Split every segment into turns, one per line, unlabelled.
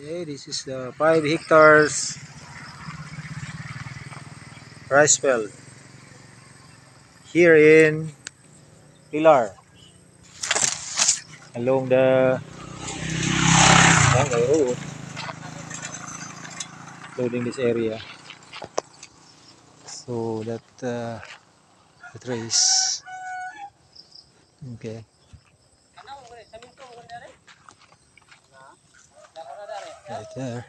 Okay, this is the 5 hectares rice field here in Pilar. Along the Road. Including this area. So that uh, the trace. Okay right there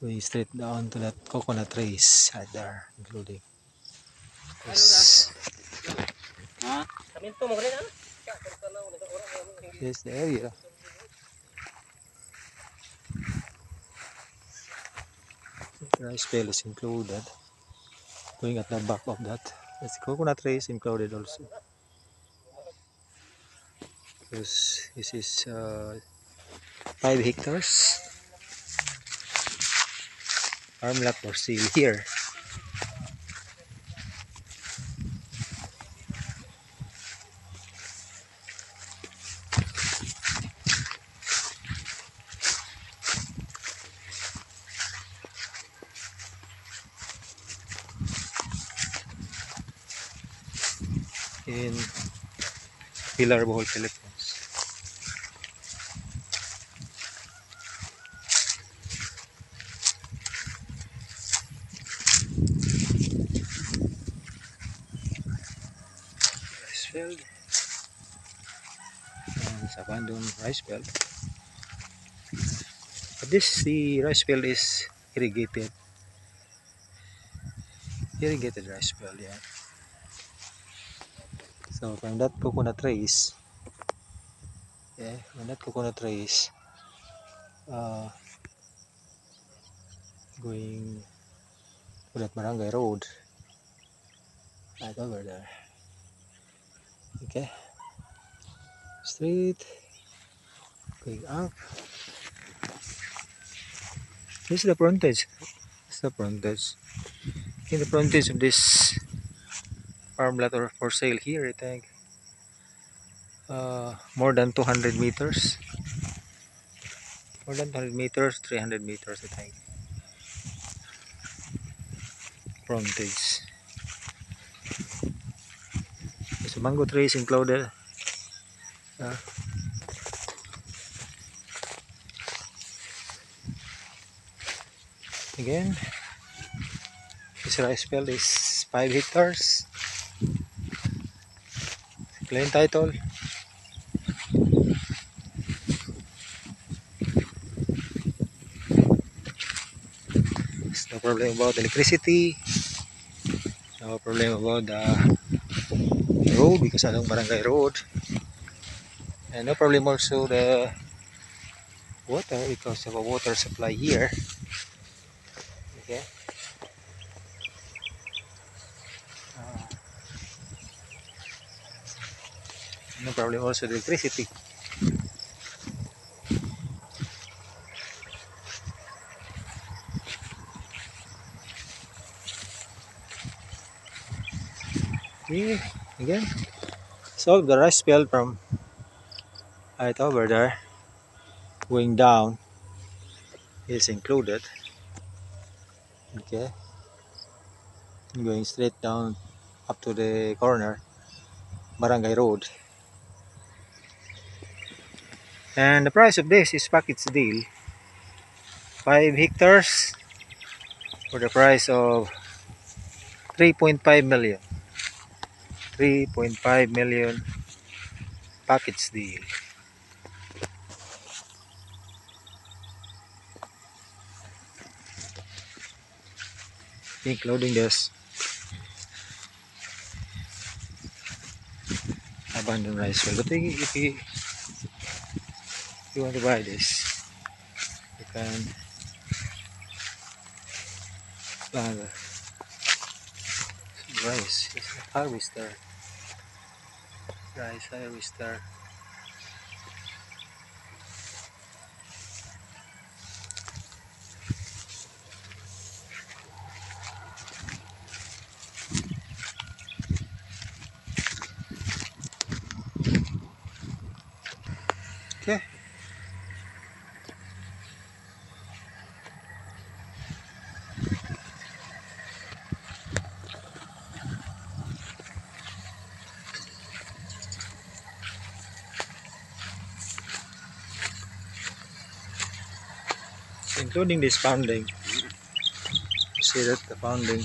going straight down to that coconut trees right there including this? Here's the area. Rice field is included. Going at the back of that. There's coconut trees included also. Because this is uh, 5 hectares. Farm lot for sale here. in Pilar Bohol, Philippines. Rice field. And it's abandoned rice field. But this the rice field is irrigated. Irrigated rice field, yeah. So from that coconut trees, yeah, from that coconut trees, uh, going to that barangay road, right over there. Okay, straight, going up. This is the frontage. This is the frontage. In the frontage of this farm lot or for sale here I think uh, more than 200 meters more than 200 meters 300 meters I think frontage so mango trees included uh, again this rice field is 5 hectares Plain title. There's no problem about electricity. No problem about the road because along barangay road. And no problem also the water because of a water supply here. Okay. Uh, no problem also the electricity okay again. So the rice field from? Right over there going down is included. Okay. Going straight down up to the corner barangay road. And the price of this is package deal. 5 hectares for the price of 3.5 million. 3.5 million package deal. Including this abandoned rice field. But if you if you want to buy this you can plant rice it's a harvester rice harvester okay including this pounding. You see that the pounding,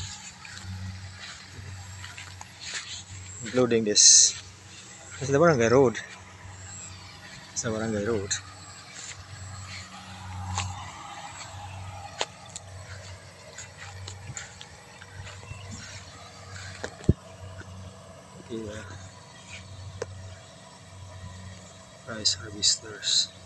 including this. It's the barangay road. It's the barangay road. Yeah. Rice harvesters.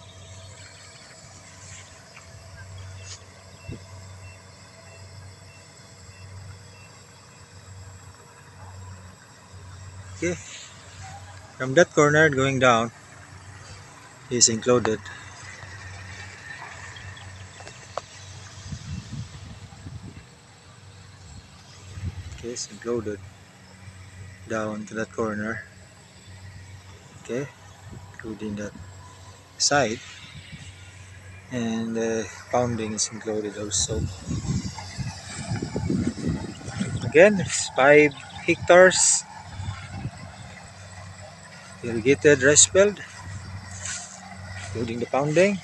Okay. From that corner going down is included. Okay, it's included down to that corner. Okay, including that side. And the pounding is included also. Again, it's 5 hectares irrigated rice field including the pounding.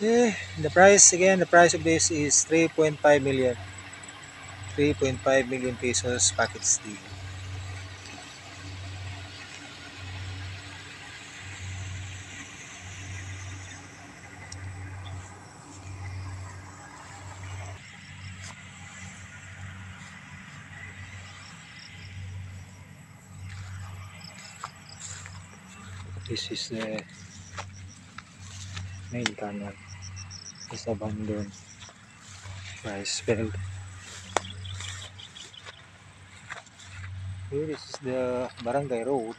Yeah the price again the price of this is 3.5 million 3.5 million pesos package deal this is the main canal is abandoned rice field here is the barangay road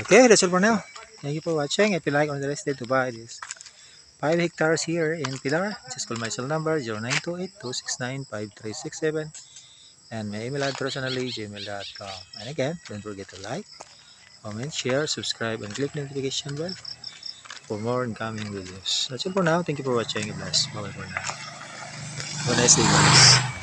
Okay, that's all for now. Thank you for watching. If you like or interested to buy this 5 hectares here in Pilar, just call my cell number 0928-269-5367 and my email address personally gmail.com. And again, don't forget to like, comment, share, subscribe, and click notification bell for more incoming videos. That's all for now. Thank you for watching. God bless. Bye-bye for now. Have a nice day, guys.